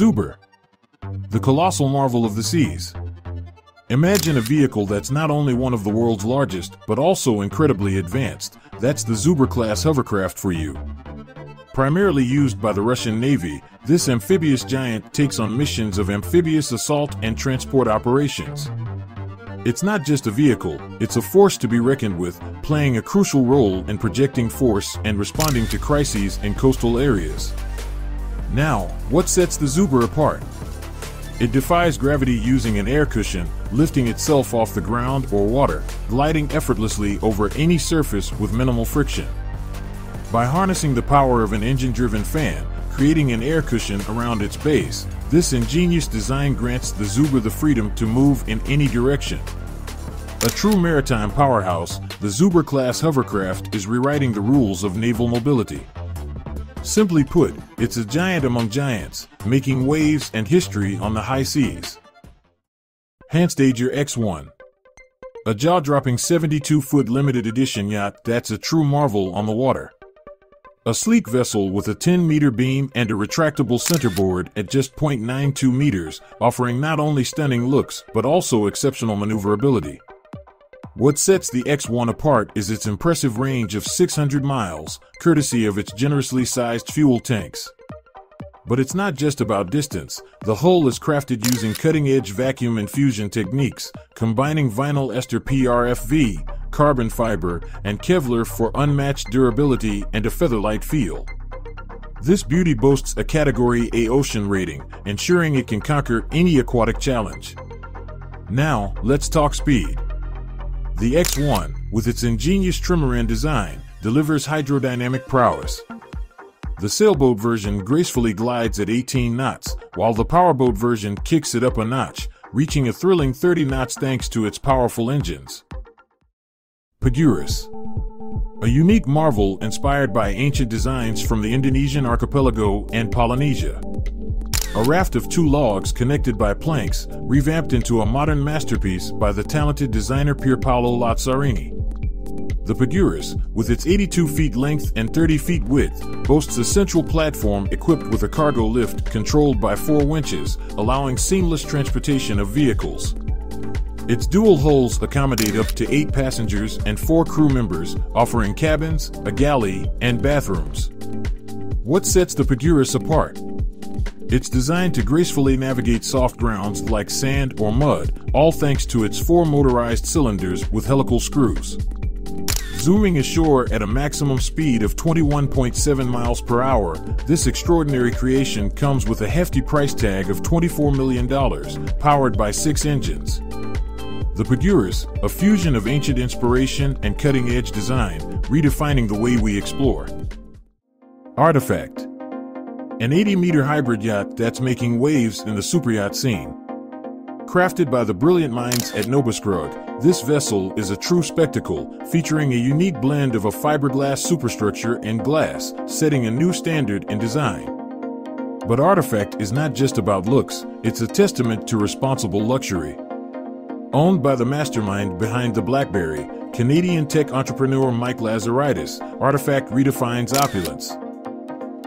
Zubr, the colossal marvel of the seas. Imagine a vehicle that's not only one of the world's largest, but also incredibly advanced. That's the Zubr class hovercraft for you. Primarily used by the Russian Navy, this amphibious giant takes on missions of amphibious assault and transport operations. It's not just a vehicle, it's a force to be reckoned with, playing a crucial role in projecting force and responding to crises in coastal areas. Now, what sets the Zubr apart? It defies gravity using an air cushion, lifting itself off the ground or water, gliding effortlessly over any surface with minimal friction. By harnessing the power of an engine driven fan, creating an air cushion around its base, this ingenious design grants the Zubr the freedom to move in any direction. A true maritime powerhouse, the Zubr class hovercraft is rewriting the rules of naval mobility. Simply put, it's a giant among giants, making waves and history on the high seas. Hanstaiger X1 A jaw dropping 72 foot limited edition yacht that's a true marvel on the water. A sleek vessel with a 10 meter beam and a retractable centerboard at just 0.92 meters, offering not only stunning looks but also exceptional maneuverability. What sets the X1 apart is its impressive range of 600 miles, courtesy of its generously sized fuel tanks. But it's not just about distance. The hull is crafted using cutting edge vacuum infusion techniques, combining vinyl ester PRFV, carbon fiber, and Kevlar for unmatched durability and a feather-light feel. This beauty boasts a Category A ocean rating, ensuring it can conquer any aquatic challenge. Now, let's talk speed. The X1, with its ingenious trimaran design, delivers hydrodynamic prowess. The sailboat version gracefully glides at 18 knots, while the powerboat version kicks it up a notch, reaching a thrilling 30 knots thanks to its powerful engines. Pagurus. A unique marvel inspired by ancient designs from the Indonesian archipelago and Polynesia. A raft of two logs connected by planks, revamped into a modern masterpiece by the talented designer Pierpaolo Lazzarini. The Pagurus, with its 82 feet length and 30 feet width, boasts a central platform equipped with a cargo lift controlled by four winches, allowing seamless transportation of vehicles. Its dual hulls accommodate up to eight passengers and four crew members, offering cabins, a galley, and bathrooms. What sets the Pagurus apart? It's designed to gracefully navigate soft grounds like sand or mud, all thanks to its four motorized cylinders with helical screws. Zooming ashore at a maximum speed of 21.7 miles per hour, this extraordinary creation comes with a hefty price tag of $24 million, powered by six engines. The Pagurus, a fusion of ancient inspiration and cutting edge design, redefining the way we explore. Artefact an 80 meter hybrid yacht that's making waves in the superyacht scene. Crafted by the brilliant minds at Nobiskrug, this vessel is a true spectacle, featuring a unique blend of a fiberglass superstructure and glass, setting a new standard in design. But Artefact is not just about looks, it's a testament to responsible luxury. Owned by the mastermind behind the Blackberry, Canadian tech entrepreneur Mike Lazaridis, Artefact redefines opulence.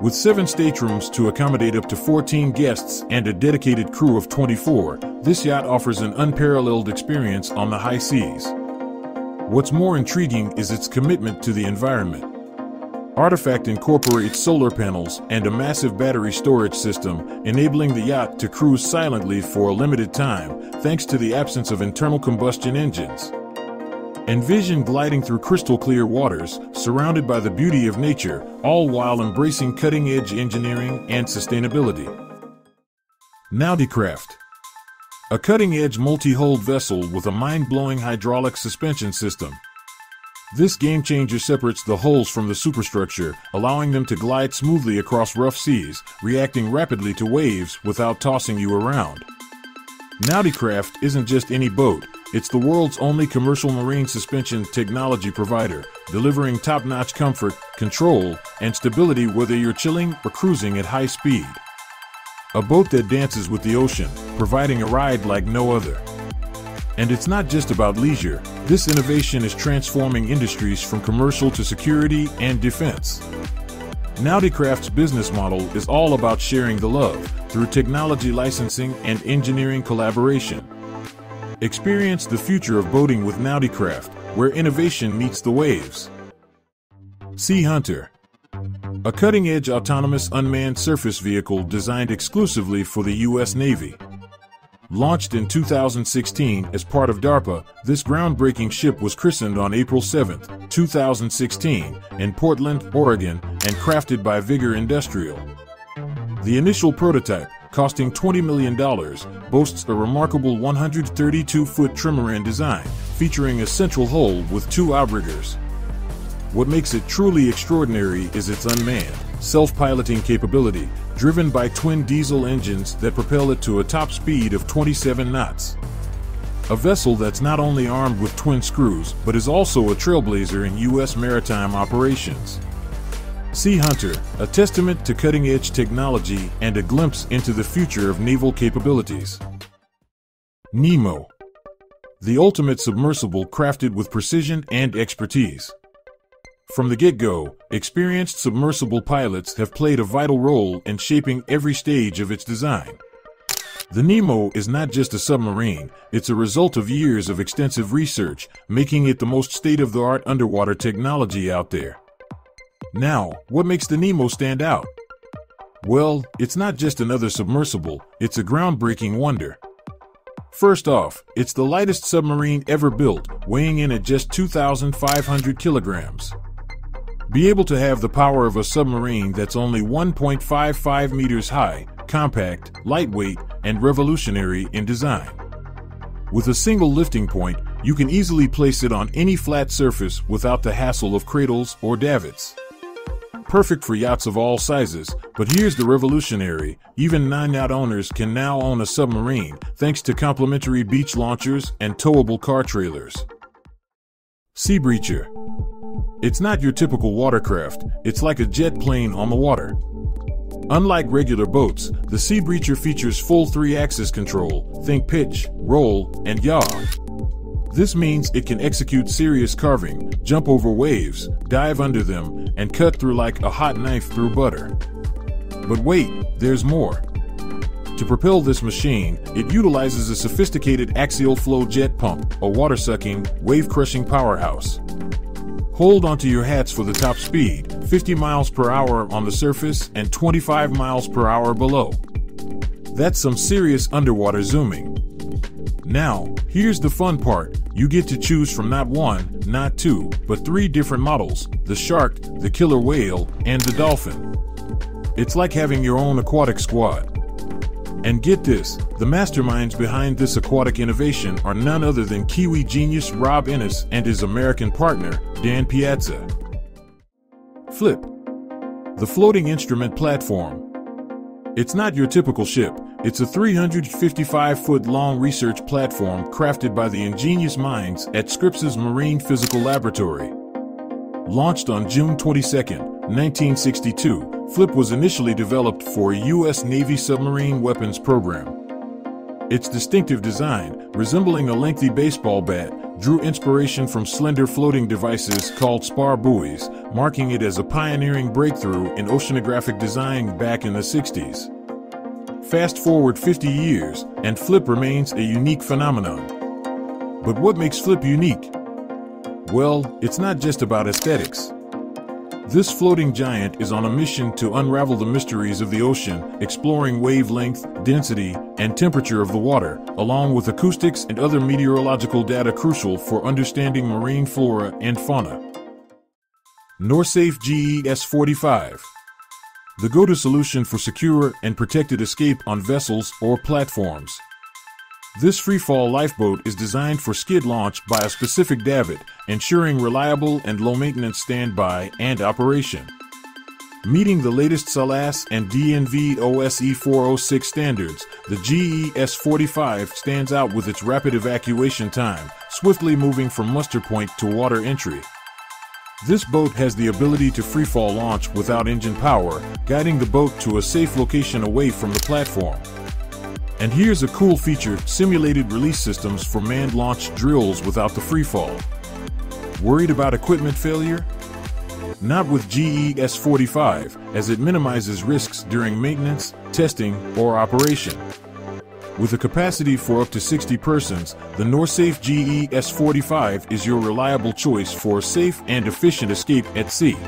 With seven staterooms to accommodate up to 14 guests and a dedicated crew of 24, this yacht offers an unparalleled experience on the high seas. What's more intriguing is its commitment to the environment. Artefact incorporates solar panels and a massive battery storage system, enabling the yacht to cruise silently for a limited time, thanks to the absence of internal combustion engines. Envision gliding through crystal clear waters, surrounded by the beauty of nature, all while embracing cutting edge engineering and sustainability. Nauti-Craft A cutting edge multi hulled vessel with a mind blowing hydraulic suspension system. This game changer separates the hulls from the superstructure, allowing them to glide smoothly across rough seas, reacting rapidly to waves without tossing you around. Nauti-Craft isn't just any boat, it's the world's only commercial marine suspension technology provider, delivering top notch comfort, control, and stability whether you're chilling or cruising at high speed. A boat that dances with the ocean, providing a ride like no other. And it's not just about leisure, this innovation is transforming industries from commercial to security and defense. Nauti-Craft's business model is all about sharing the love, through technology licensing and engineering collaboration. Experience the future of boating with Nauti-Craft, where innovation meets the waves. Sea Hunter a cutting edge autonomous unmanned surface vehicle designed exclusively for the U.S. Navy. Launched in 2016 as part of DARPA, this groundbreaking ship was christened on April 7, 2016, in Portland, Oregon, and crafted by Vigor Industrial. The initial prototype, costing $20 million, boasts a remarkable 132 foot trimaran design, featuring a central hull with two outriggers. What makes it truly extraordinary is its unmanned, self-piloting capability, driven by twin diesel engines that propel it to a top speed of 27 knots. A vessel that's not only armed with twin screws, but is also a trailblazer in U.S. maritime operations. Sea Hunter, a testament to cutting-edge technology and a glimpse into the future of naval capabilities. Nemo, the ultimate submersible crafted with precision and expertise. From the get go, experienced submersible pilots have played a vital role in shaping every stage of its design. The Nemo is not just a submarine, it's a result of years of extensive research, making it the most state of the art underwater technology out there. Now, what makes the Nemo stand out? Well, it's not just another submersible, it's a groundbreaking wonder. First off, it's the lightest submarine ever built, weighing in at just 2,500 kilograms. Be able to have the power of a submarine that's only 1.55 meters high, compact, lightweight, and revolutionary in design. With a single lifting point, you can easily place it on any flat surface without the hassle of cradles or davits. Perfect for yachts of all sizes, but here's the revolutionary even non yacht owners can now own a submarine thanks to complimentary beach launchers and towable car trailers. Seabreacher it's not your typical watercraft, it's like a jet plane on the water. Unlike regular boats, the Seabreacher features full three axis control think pitch, roll, and yaw. This means it can execute serious carving, jump over waves, dive under them, and cut through like a hot knife through butter. But wait, there's more. To propel this machine, it utilizes a sophisticated axial flow jet pump, a water sucking, wave crushing powerhouse. Hold onto your hats for the top speed 50 miles per hour on the surface and 25 miles per hour below. That's some serious underwater zooming. Now, here's the fun part you get to choose from not one, not two, but three different models the shark, the killer whale, and the dolphin. It's like having your own aquatic squad. And get this the masterminds behind this aquatic innovation are none other than Kiwi genius Rob Innes and his American partner, Dan Piazza. Flip the floating instrument platform. It's not your typical ship, it's a 355 foot long research platform crafted by the ingenious minds at Scripps' Marine Physical Laboratory. Launched on June 22, 1962, Flip was initially developed for a U.S. Navy submarine weapons program. Its distinctive design, resembling a lengthy baseball bat, drew inspiration from slender floating devices called spar buoys, marking it as a pioneering breakthrough in oceanographic design back in the 60s. Fast forward 50 years, and Flip remains a unique phenomenon. But what makes Flip unique? Well, it's not just about aesthetics. This floating giant is on a mission to unravel the mysteries of the ocean, exploring wavelength, density, and temperature of the water, along with acoustics and other meteorological data crucial for understanding marine flora and fauna. Norsafe GES 45 The go to solution for secure and protected escape on vessels or platforms. This freefall lifeboat is designed for skid launch by a specific davit, ensuring reliable and low maintenance standby and operation. Meeting the latest SOLAS and DNV OSE 406 standards, the GES 45 stands out with its rapid evacuation time, swiftly moving from muster point to water entry. This boat has the ability to freefall launch without engine power, guiding the boat to a safe location away from the platform. And here's a cool feature, simulated release systems for manned launch drills without the freefall. Worried about equipment failure? Not with GES 45, as it minimizes risks during maintenance, testing, or operation. With a capacity for up to 60 persons, the Norsafe GES 45 is your reliable choice for a safe and efficient escape at sea.